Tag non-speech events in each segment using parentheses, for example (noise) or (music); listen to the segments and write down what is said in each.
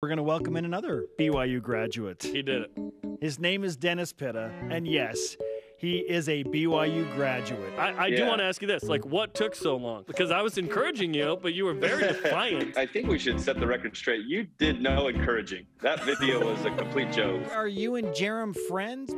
We're going to welcome in another BYU graduate. He did it. His name is Dennis Pitta, and yes, he is a BYU graduate. I, I do want to ask you this: like, what took so long? Because I was encouraging you, but you were very (laughs) defiant. I think we should set the record straight. You did no encouraging. That video was a complete joke. Are you and Jarom friends?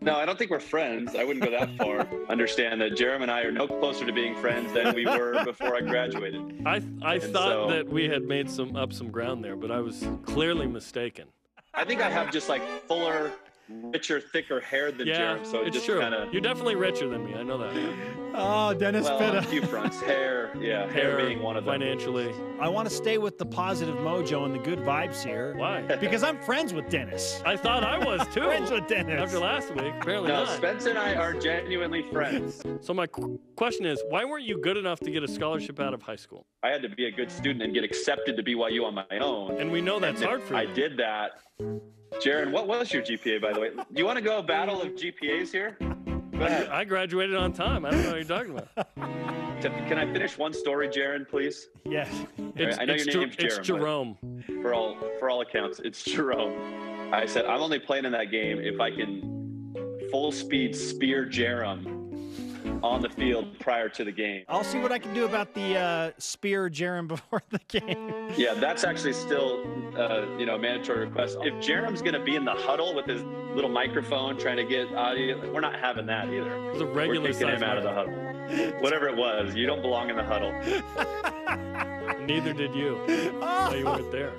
No, I don't think we're friends. I wouldn't go that far. Understand that Jarom and I are no closer to being friends than we were before I graduated. I I And thought so- that we had made some up some ground there, but I was clearly mistaken. I think I have just like fuller, Mm-hmm. richer, thicker hair than Yeah, Jarom, so it it's just true. kind of You're definitely richer than me. I know that. Oh, Dennis well, on a few fronts. Hair, yeah, hair, being one of them. financially. I want to stay with the positive mojo and the good vibes here Why? (laughs) because I'm friends with Dennis. I thought I was too. Friends with Dennis. After last week, apparently No, not. Spence and I are genuinely friends. So my qu- question is, why weren't you good enough to get a scholarship out of high school? I had to be a good student and get accepted to BYU on my own. And we know that's And hard for I did that. Jaron, what was your GPA, by the way? Do you want to go battle of GPAs here? I graduated on time. I don't know what you're talking about. Can I finish one story, Jaron, please? Yes. It's, I know it's your name's Jerome, Jerome. For all for all accounts, it's Jerome. I said I'm only playing in that game if I can full speed spear Jarom on the field prior to the game. I'll see what I can do about the uh, spear Jarom (laughs) before the game. Yeah, that's actually still, uh, you know, a mandatory request. If Jarom's going to be in the huddle with his little microphone trying to get audio, we're not having that either. It was a regular We're regular kicking size him out of the huddle. Whatever it was, you don't belong in the huddle. (laughs) Neither did you. No, you weren't there.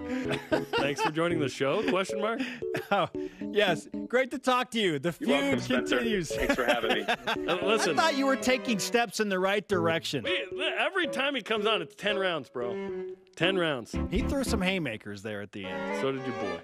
Thanks for joining the show? Question mark. (laughs) Oh, yes. Great to talk to you. The You're feud welcome, continues. Thanks for having me. (laughs) Uh, I thought you were taking steps in the right direction. every time he comes on, it's ten rounds, bro. Ten rounds. He threw some haymakers there at the end. So did your boy.